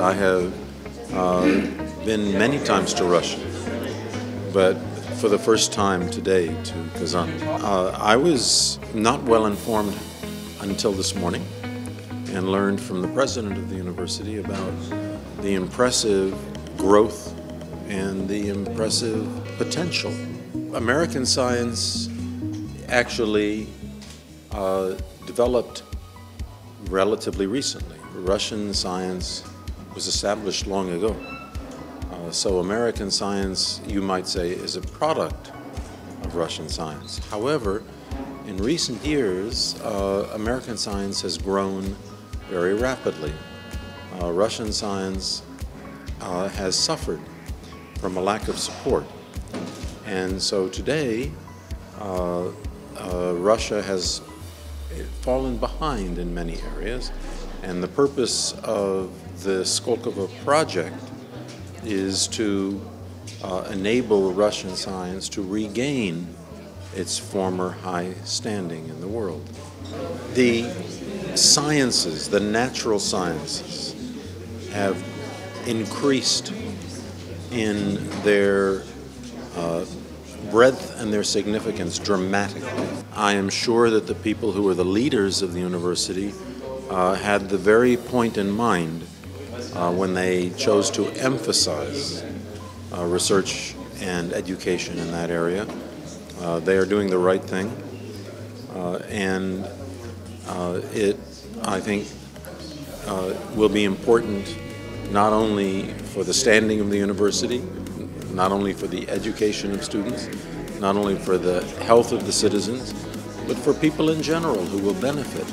I have uh, been many times to Russia, but for the first time today to Kazan. Uh, I was not well informed until this morning and learned from the president of the university about the impressive growth and the impressive potential. American science actually uh, developed relatively recently. Russian science was established long ago. Uh, so American science, you might say, is a product of Russian science. However, in recent years, uh, American science has grown very rapidly. Uh, Russian science uh, has suffered from a lack of support. And so today, uh, uh, Russia has fallen behind in many areas, and the purpose of the Skolkovo project is to uh, enable Russian science to regain its former high standing in the world. The sciences, the natural sciences, have increased in their uh, breadth and their significance dramatically. I am sure that the people who are the leaders of the university uh, had the very point in mind uh, when they chose to emphasize uh, research and education in that area. Uh, they are doing the right thing, uh, and uh, it, I think, will be important not only for the standing of the university, not only for the education of students, not only for the health of the citizens, but for people in general who will benefit